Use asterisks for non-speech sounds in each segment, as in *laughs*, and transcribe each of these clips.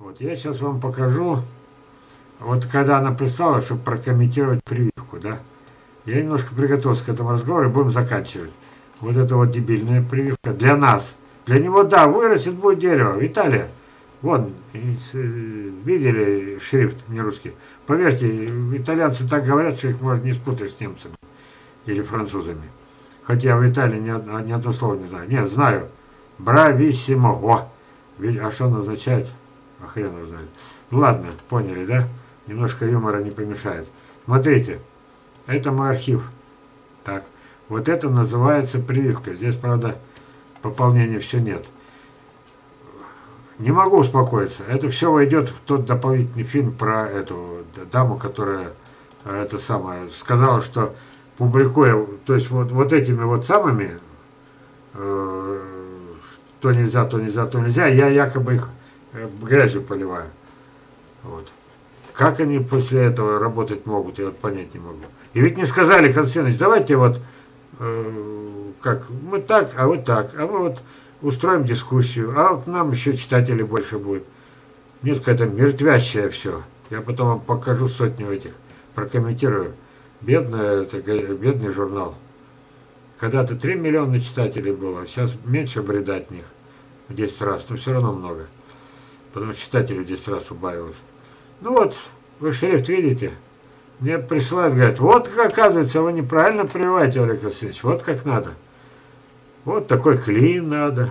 Вот я сейчас вам покажу, вот когда она прислала, чтобы прокомментировать прививку, да, я немножко приготовился к этому разговору и будем заканчивать. Вот это вот дебильная прививка для нас. Для него, да, вырастет будет дерево. Виталия, вон, видели шрифт не русский? Поверьте, итальянцы так говорят, что их можно не спутать с немцами или французами. Хотя в Италии ни, ни одно слово не знаю. Нет, знаю. Брависсимо. О! А что он означает? А хрен его знает. Ну ладно, поняли, да? Немножко юмора не помешает. Смотрите, это мой архив. Так, вот это называется прививка. Здесь, правда, пополнения все нет. Не могу успокоиться. Это все войдет в тот дополнительный фильм про эту даму, которая э, это самое сказала, что публикуя, то есть вот, вот этими вот самыми, э, то нельзя, то нельзя, то нельзя, я якобы их грязью поливаю. Вот. Как они после этого работать могут, я вот понять не могу. И ведь не сказали, Константинович, давайте вот, э, как, мы так, а вы так, а мы вот устроим дискуссию, а вот нам еще читателей больше будет. Нет, какая-то мертвящая все. Я потом вам покажу сотню этих, прокомментирую. Бедная, это, бедный журнал. Когда-то 3 миллиона читателей было, сейчас меньше бреда от них в 10 раз, но все равно много. Потому что читателей 10 раз убавилось. Ну вот, вы шрифт видите? Мне присылают, говорят, вот как оказывается, вы неправильно прививаете, Олег Васильевич, вот как надо. Вот такой клин надо.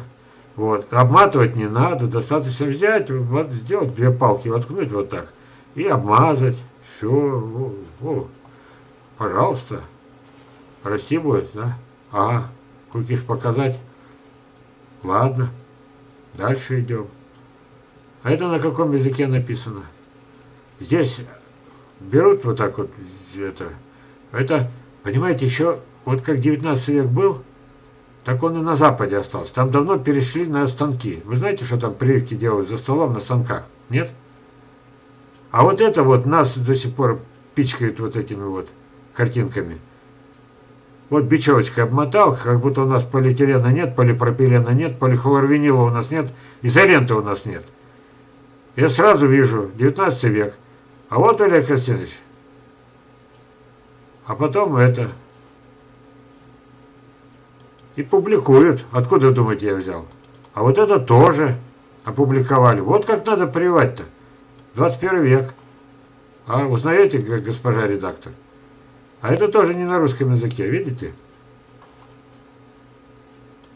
Вот. Обматывать не надо, достаточно взять, вот, сделать две палки, воткнуть вот так. И обмазать. Все. О, о, пожалуйста. Расти будет, да? Ага. Кукиш показать? Ладно. Дальше идем. А это на каком языке написано? Здесь берут вот так вот это. Это, понимаете, еще вот как 19 век был, так он и на Западе остался. Там давно перешли на станки. Вы знаете, что там прививки делают за столом на станках? Нет? А вот это вот нас до сих пор пичкает вот этими вот картинками. Вот бечевочкой обмотал, как будто у нас полиэтилена нет, полипропилена нет, полихлорвинила у нас нет, изоленты у нас нет. Я сразу вижу, 19 век. А вот Олег Константинович. А потом это и публикуют. Откуда, думаете, я взял? А вот это тоже опубликовали. Вот как надо прививать-то. 21 век. А узнаете, госпожа редактор? А это тоже не на русском языке, видите?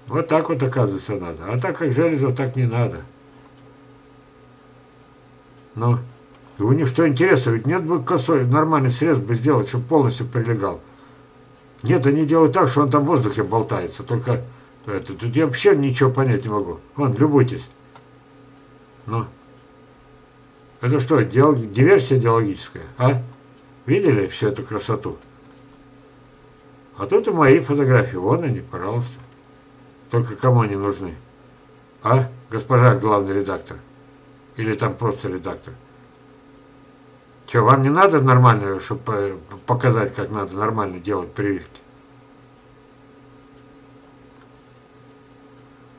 Вот так вот, оказывается, надо. А так как железо, так не надо. Ну, них что интересно, ведь нет бы косой, нормальный срез бы сделать, чтобы полностью прилегал. Нет, они делают так, что он там в воздухе болтается. Только это, тут я вообще ничего понять не могу. Вон, любуйтесь. Ну. Это что, диал, диверсия идеологическая, а? Видели всю эту красоту? А тут и мои фотографии. Вон они, пожалуйста. Только кому они нужны? А, госпожа главный редактор? Или там просто редактор? Что, вам не надо нормально, чтобы показать, как надо нормально делать прививки?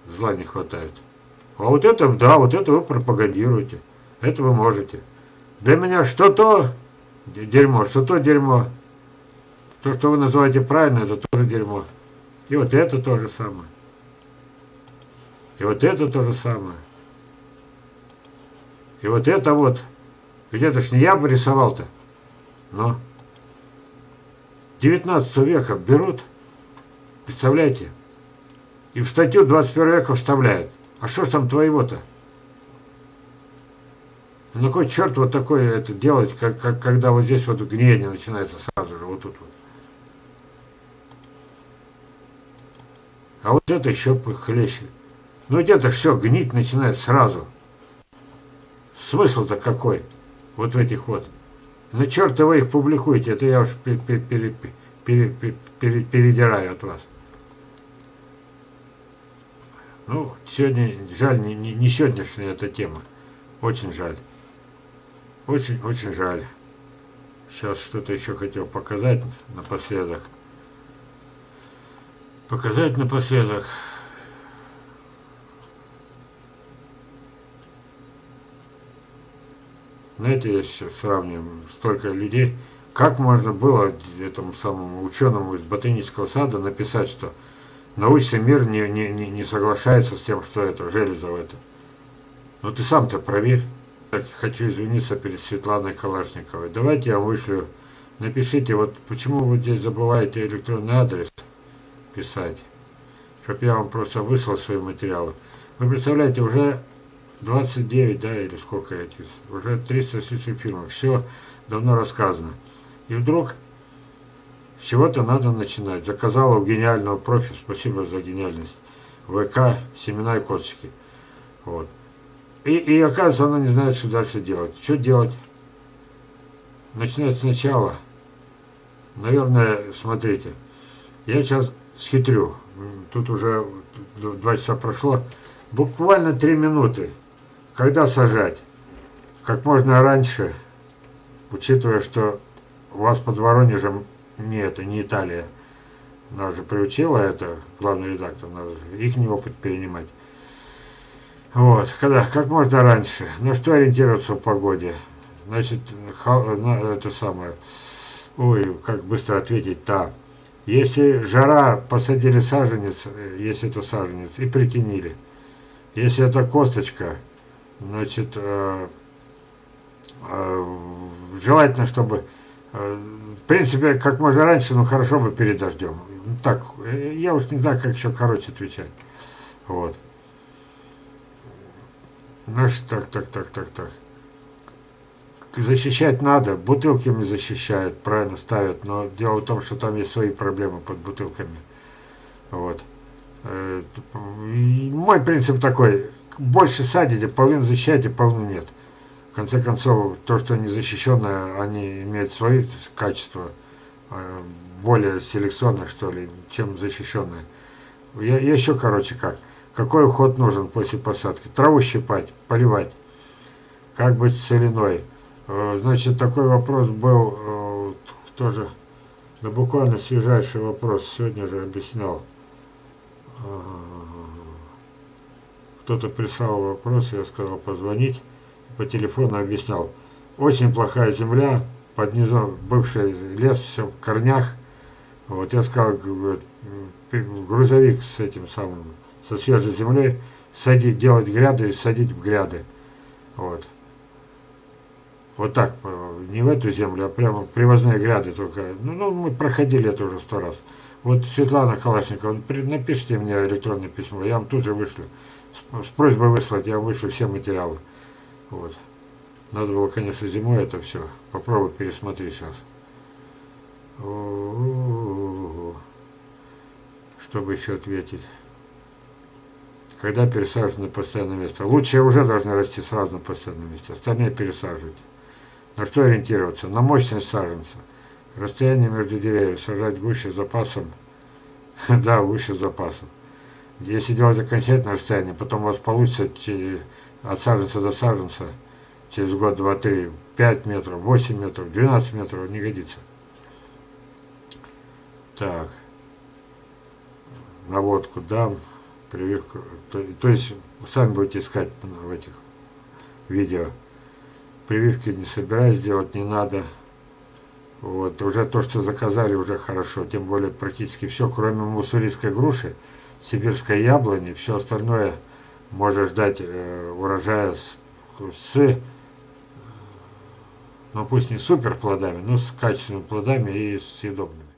Зла не хватает. А вот это, да, вот это вы пропагандируете. Это вы можете. Для меня что то дерьмо, что то дерьмо. То, что вы называете правильно, это тоже дерьмо. И вот это то же самое. И вот это то же самое. И вот это вот это ж не я бы рисовал-то. Но 19 века берут, представляете, и в статью 21 века вставляют. А что ж там твоего-то? Ну какой черт вот такое это делать, как, как, когда вот здесь вот гниение начинается сразу же, вот тут вот. А вот это еще хлеще. Ну это все гнить начинает сразу. Смысл-то какой? Вот в этих вот. На черта вы их публикуете, это я уж передираю от вас. Ну, сегодня, жаль, не, не, не сегодняшняя эта тема. Очень жаль. Очень, очень жаль. Сейчас что-то еще хотел показать напоследок. Показать напоследок. Знаете, если сравниваем столько людей, как можно было этому самому ученому из ботанического сада написать, что научный мир не, не, не, не соглашается с тем, что это железо это. Ну ты сам-то проверь. Так, хочу извиниться перед Светланой Калашниковой. Давайте я вышлю, напишите, вот почему вы здесь забываете электронный адрес писать, чтобы я вам просто выслал свои материалы. Вы представляете, уже 29, да, или сколько этих, уже 300 с фильмов, все давно рассказано. И вдруг с чего-то надо начинать. Заказала у гениального профи, спасибо за гениальность, ВК, семена и косточки. Вот. И, и оказывается, она не знает, что дальше делать. Что делать? Начинать сначала. Наверное, смотрите, я сейчас схитрю. Тут уже два часа прошло. Буквально три минуты. Когда сажать? Как можно раньше, учитывая, что у вас под Воронежем не это, не Италия. Нас же приучила это, главный редактор, надо их не опыт перенимать. Вот, когда, как можно раньше. На что ориентироваться в погоде? Значит, это самое, ой, как быстро ответить-то. Если жара, посадили саженец, э, если это саженец, и притянили. Если это косточка, значит, э, э, желательно, чтобы, э, в принципе, как можно раньше, но хорошо бы перед дождем. Так, я уж не знаю, как еще короче отвечать. Вот. Ну, так, так, так, так, так. Защищать надо, бутылками защищают, правильно ставят, но дело в том, что там есть свои проблемы под бутылками. Вот. Мой принцип такой, больше садите, половину защищайте, половину нет. В конце концов, то, что не защищенное, они имеют свои качества, э, более селекционные, что ли, чем защищенные. Я, я еще, короче, как. Какой уход нужен после посадки? Траву щипать, поливать. Как быть с целиной? Э, значит, такой вопрос был тоже, да буквально свежайший вопрос, сегодня же объяснял кто-то прислал вопрос, я сказал позвонить, по телефону объяснял. Очень плохая земля, под низом бывший лес, все в корнях. Вот я сказал, грузовик с этим самым, со свежей землей, садить, делать гряды и садить в гряды. Вот. Вот так, не в эту землю, а прямо привозные гряды только. Ну, ну мы проходили это уже сто раз. Вот Светлана Калашникова, напишите мне электронное письмо, я вам тут же вышлю с, с просьбой выслать, я вышлю все материалы. Вот. Надо было, конечно, зимой это все. Попробуй пересмотри сейчас. Чтобы еще ответить. Когда пересаживать на постоянное место? Лучше уже должны расти сразу на постоянном месте. Остальные пересаживать. На что ориентироваться? На мощность саженца. Расстояние между деревьями. Сажать гуще запасом. *laughs* да, гуще запасом. Если делать окончательное расстояние, потом у вас получится от саженца до саженца через год, два, три, 5 метров, 8 метров, 12 метров, не годится. Так. Наводку дам, прививку. То, то есть, сами будете искать в этих видео. Прививки не собираюсь делать, не надо. Вот, уже то, что заказали, уже хорошо. Тем более практически все, кроме муссурийской груши сибирской яблони, все остальное можно ждать э, урожая с, с, ну пусть не супер плодами, но с качественными плодами и съедобными.